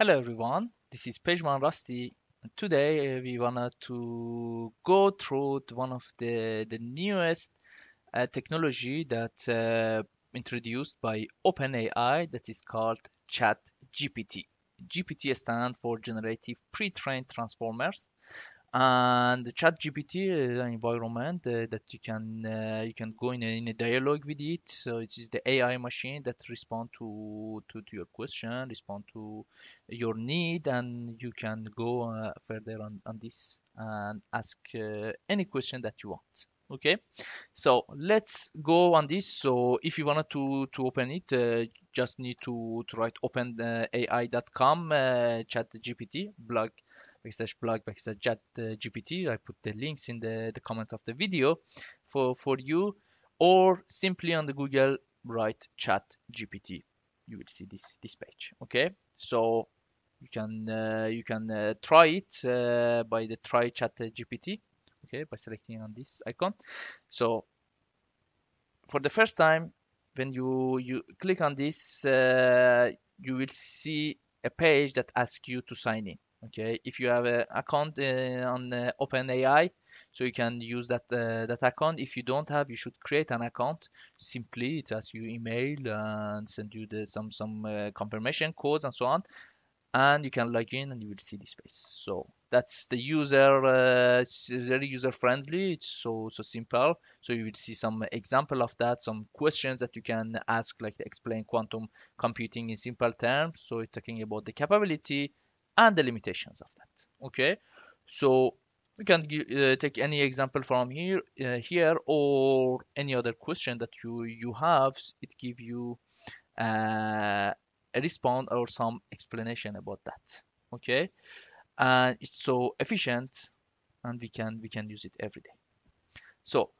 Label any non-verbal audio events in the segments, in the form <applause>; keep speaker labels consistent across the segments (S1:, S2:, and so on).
S1: Hello everyone, this is Pejman Rasti. Today uh, we wanted to go through one of the the newest uh, technology that uh, introduced by OpenAI that is called ChatGPT. GPT stands for Generative Pre-trained Transformers, and the chat gpt environment uh, that you can uh, you can go in a, in a dialogue with it. So it is the ai machine that respond to, to to your question respond to your need and you can go uh, further on, on this and ask uh, any question that you want. Okay? So let's go on this. So if you wanted to to open it uh, just need to to write openai.com uh, chat gpt blog backslash blog backslash chat uh, GPT. I put the links in the, the comments of the video for, for you or simply on the Google write chat GPT. You will see this, this page. Okay. So you can, uh, you can uh, try it uh, by the try chat GPT. Okay. By selecting on this icon. So for the first time, when you, you click on this, uh, you will see a page that asks you to sign in okay if you have an account uh, on uh, OpenAI so you can use that uh, that account. If you don't have you should create an account. Simply it asks you email and send you the some some uh, confirmation codes and so on. And you can log in and you will see this space. So that's the user uh, it's very user friendly it's so so simple. So you will see some example of that some questions that you can ask like explain quantum computing in simple terms. So it's talking about the capability and the limitations of that. Okay? So we can uh, take any example from here uh, here or any other question that you you have. It give you uh, a response or some explanation about that. Okay? And it's so efficient and we can we can use it every day. So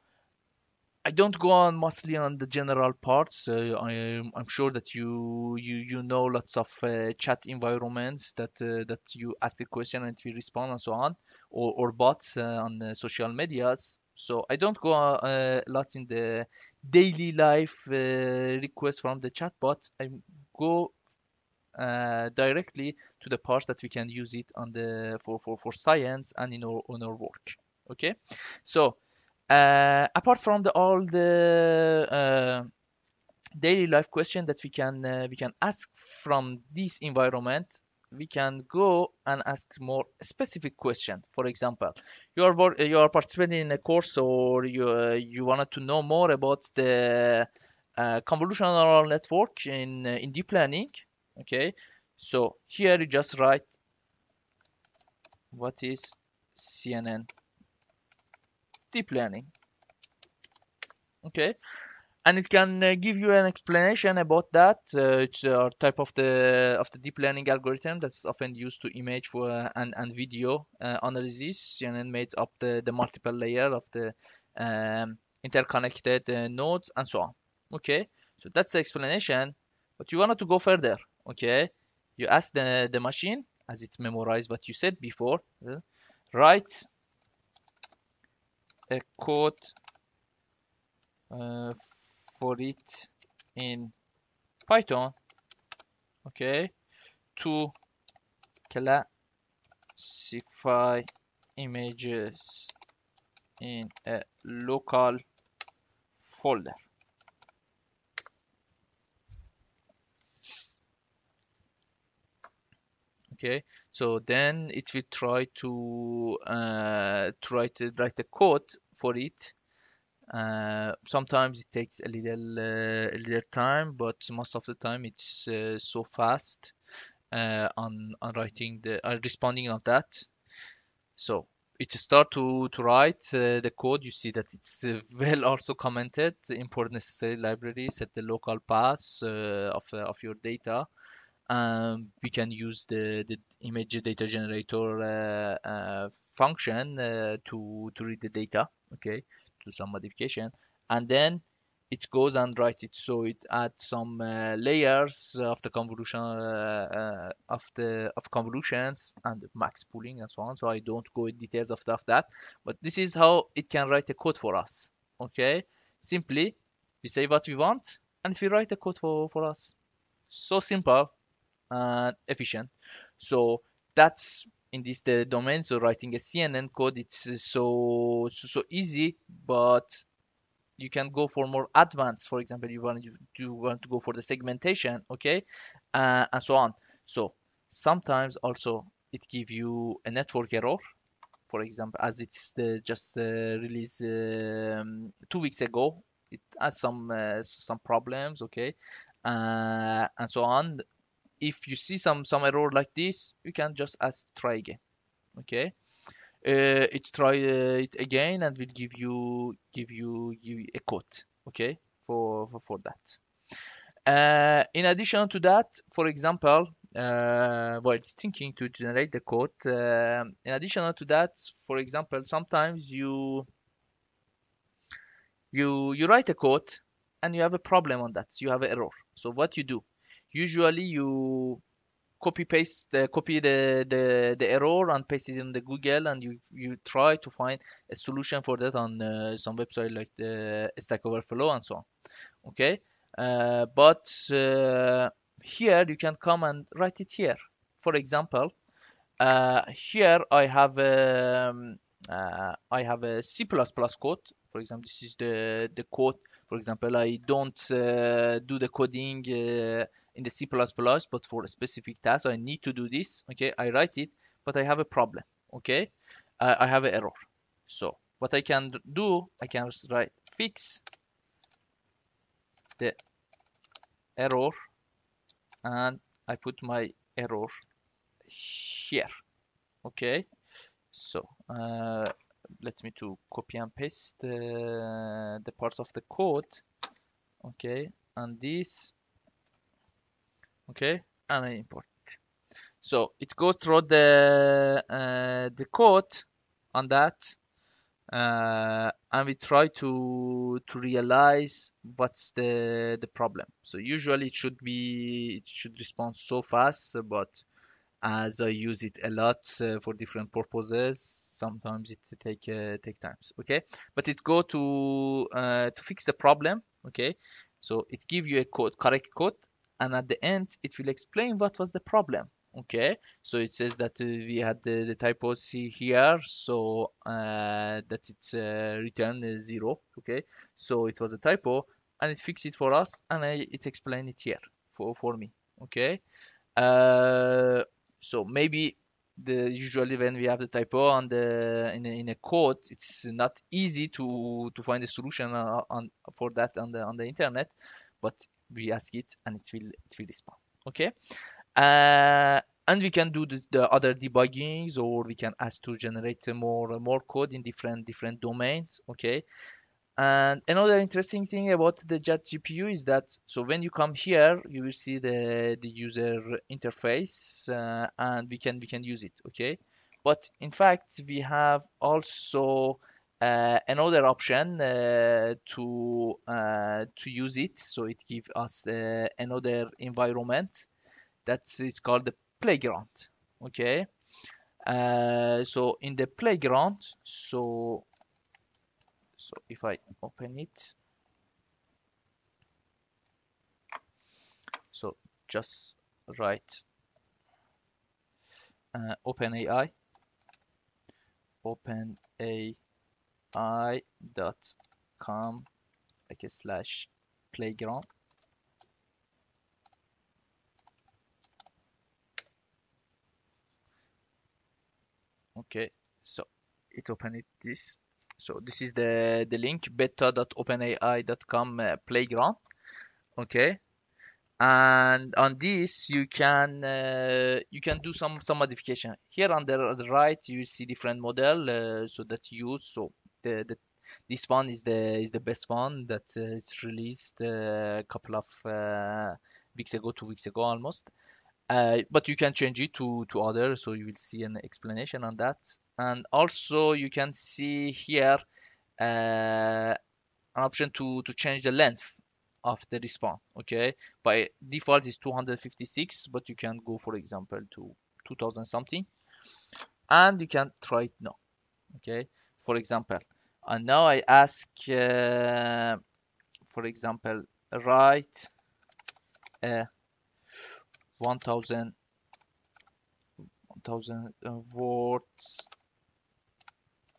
S1: I don't go on mostly on the general parts. Uh, I'm, I'm sure that you you you know lots of uh, chat environments that uh, that you ask a question and will respond and so on, or or bots uh, on social medias. So I don't go uh, a lot in the daily life uh, requests from the chat chatbot. I go directly to the parts that we can use it on the for for, for science and in our on our work. Okay, so uh, apart from the, all the uh, daily life question that we can uh, we can ask from this environment we can go and ask more specific question. For example you are you are participating in a course or you uh, you wanted to know more about the convolutional neural network in in deep learning okay? So here you just write what is CNN deep learning. Okay. And it can uh, give you an explanation about that. Uh, it's a type of the of the deep learning algorithm that's often used to image for uh, and, and video uh, analysis and made up the, the multiple layer of the um, interconnected uh, nodes and so on. Okay. So that's the explanation but you wanted to go further. Okay. You ask the, the machine as it memorized what you said before uh, write a code uh, for it in Python okay to classify images in a local folder okay? So then it will try to uh, try to write the code for it uh, sometimes it takes a little uh, a little time but most of the time it's uh, so fast uh, on on writing the uh, responding on that. So it start to to write uh, the code you see that it's <laughs> well also commented import necessary libraries at the local path of of your data um, we can use the, the image data generator uh, uh, function uh, to to read the data okay to some modification. And then it goes and writes it. So it adds some uh, layers of the convolution uh, uh, of the of convolutions and max pooling and so on. So i don't go in details of that but this is how it can write a code for us okay? Simply we say what we want and we write a code for for us. So simple and efficient. So that's in this the domain. So writing a cnn code it's so so, so easy but you can go for more advanced. For example you want to you want to go for the segmentation okay uh, and so on. So sometimes also it give you a network error. For example as it's the just uh, released um, two weeks ago it has some uh, some problems okay uh, and so on if you see some some error like this you can just ask try again. Okay? Uh, it try uh, it again and will give you give you, give a code okay? For for, for that. Uh, in addition to that for example uh, while it's thinking to generate the code uh, in addition to that for example sometimes you you you write a code and you have a problem on that. You have an error. So what you do usually you copy paste the copy the, the the error and paste it in the google and you you try to find a solution for that on uh, some website like the stack overflow and so on. Okay? Uh, but uh, here you can come and write it here. For example uh, here i have um, uh, i have a c++ code for example this is the the code for example i don't uh, do the coding in the C++, but for a specific task, I need to do this. Okay, I write it, but I have a problem. Okay, uh, I have an error. So what I can do, I can write fix the error, and I put my error here. Okay, so uh, let me to copy and paste the, the parts of the code. Okay, and this okay and I import it. so it goes through the uh, the code on that uh, and we try to to realize what's the the problem. So usually it should be it should respond so fast but as I use it a lot uh, for different purposes sometimes it take uh, take times okay but it go to uh, to fix the problem okay so it give you a code correct code and at the end it will explain what was the problem okay? So it says that uh, we had the, the typo c here so uh, that it's uh, return zero okay? So it was a typo and it fixed it for us and I, it explained it here for, for me okay? Uh, so maybe the usually when we have the typo on the in a, in a code it's not easy to to find a solution on, on for that on the on the internet but we ask it and it will it will respond. Okay? Uh, and we can do the, the, other debuggings or we can ask to generate more more code in different different domains. Okay? And another interesting thing about the chat GPT is that so when you come here you will see the the user interface uh, and we can we can use it. Okay? But in fact we have also uh, another option uh, to uh, to use it. So it gives us another environment that is it's called the playground. Okay? So in the playground so so if I open it so just write uh, OpenAI OpenAI i dot com like slash playground. Okay so it open it this. So this is the the link beta.openai.com uh, playground. Okay and on this you can uh, you can do some some modification. Here on the, the right you see different model uh, so that you use so the, the this one is the is the best one that uh, it's released a couple of uh, weeks ago, two weeks ago almost. Uh, but you can change it to to other, so you will see an explanation on that. And also you can see here uh, an option to to change the length of the response. Okay, by default is 256, but you can go for example to 2000 something, and you can try it now. Okay, for example. And now I ask, uh, for example, write a 1000 1000 uh, words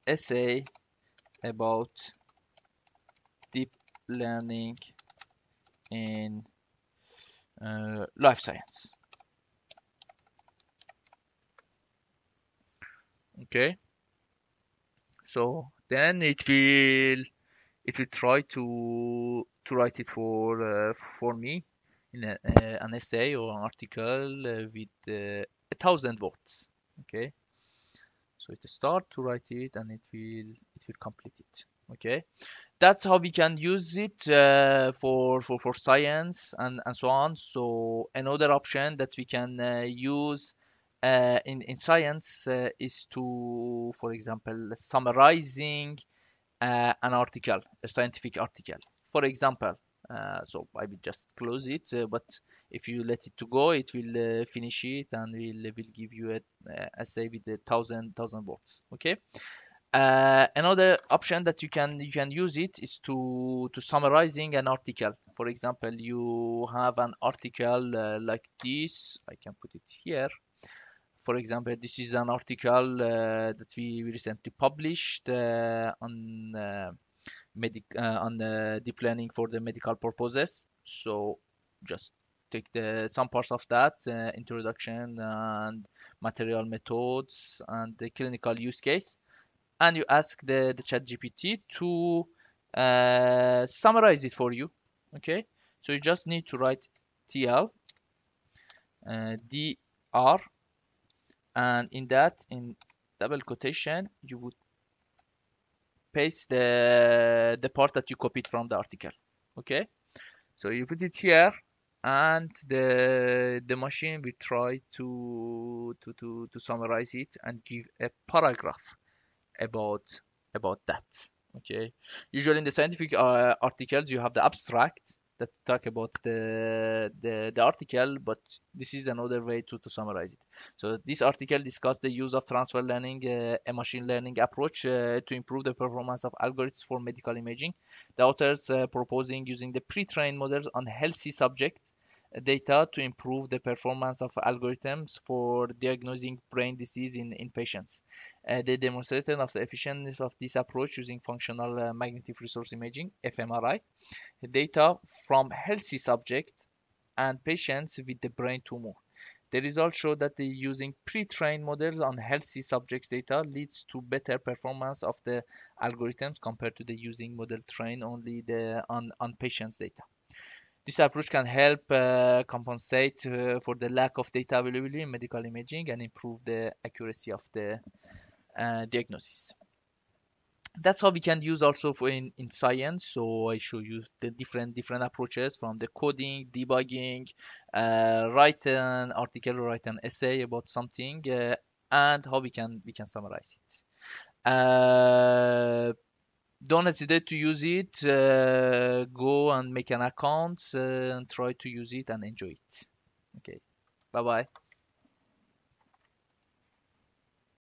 S1: essay about deep learning in uh, life science okay so then it will it will try to to write it for uh, for me in a, uh, an essay or an article uh, with uh, a thousand words okay? So it start to write it and it will it will complete it okay? That's how we can use it uh, for, for for science and and so on. So another option that we can uh, use uh, in in science uh, is to for example summarizing uh, an article a scientific article. For example uh, so I will just close it but if you let it to go it will finish it and will will give you a, a essay with a thousand thousand words okay? Uh, another option that you can you can use it is to to summarizing an article. For example you have an article uh, like this. I can put it here for example this is an article uh, that we recently published uh, on uh, medic uh, on deep learning for the medical purposes so just take the some parts of that introduction and material methods and the clinical use case and you ask the, the chat GPT to uh, summarize it for you. Okay, so you just need to write TL uh, DR and in that in double quotation you would paste the the part that you copied from the article okay? So you put it here and the the machine will try to to to, to summarize it and give a paragraph about about that okay? Usually in the scientific uh, articles you have the abstract that talk about the, the the article but this is another way to, to summarize it so this article discussed the use of transfer learning uh, a machine learning approach uh, to improve the performance of algorithms for medical imaging the authors uh, proposing using the pre-trained models on healthy subject data to improve the performance of algorithms for diagnosing brain disease in, in patients. Uh, they demonstrated of the efficiency of this approach using functional uh, magnetic resonance imaging, fMRI, data from healthy subjects and patients with the brain tumor. The results show that the using pre-trained models on healthy subjects data leads to better performance of the algorithms compared to the using model trained only the on, on patients data. This approach can help uh, compensate uh, for the lack of data availability in medical imaging and improve the accuracy of the diagnosis. That's how we can use also for in, in science. So I show you the different different approaches from the coding, debugging, uh, write an article, write an essay about something, uh, and how we can we can summarize it. Uh, don't hesitate to use it uh, go and make an account uh, and try to use it and enjoy it okay bye bye